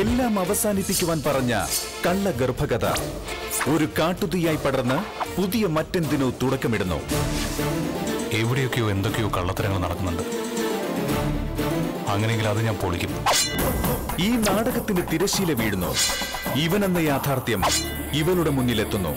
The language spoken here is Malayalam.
എല്ലാം അവസാനിപ്പിക്കുവാൻ പറഞ്ഞ കള്ള ഗർഭകഥ ഒരു കാട്ടുതീയായി പടർന്ന് പുതിയ മറ്റെന്തിനോ തുടക്കമിടുന്നു. എവിടെയൊക്കെയോ എന്തൊക്കെയോ കള്ളത്തരങ്ങൾ നടക്കുന്നുണ്ട്. അങ്ങനെയെങ്കിൽ അത് ഞാൻ പൊളിക്കും. ഈ നാടകത്തിന് തിരശീല വീഴുന്നു. ഇവനെന്ന യാഥാർത്ഥ്യം ഇവളുടെ മുന്നിലെത്തുന്നു.